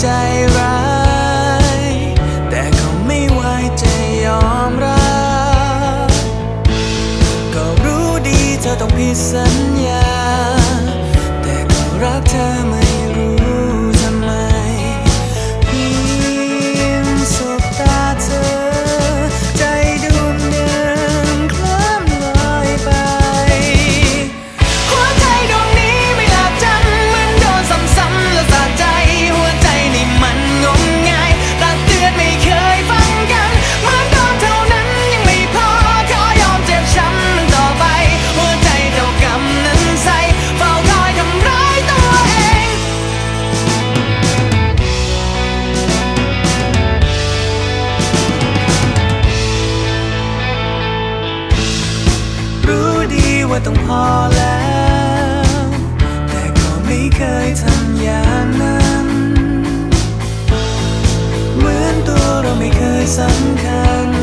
ใจร้าย แต่เขาไม่ไหวจยอมรับ ก็รู้ดีเธอต้องผิดสัญญา แต่ก็รักเธอไม่รู้ ว่าต้องพอแล้ว แต่ก็ไม่เคยทำอย่างนั้น เหมือนตัวเราไม่เคยสำคัญ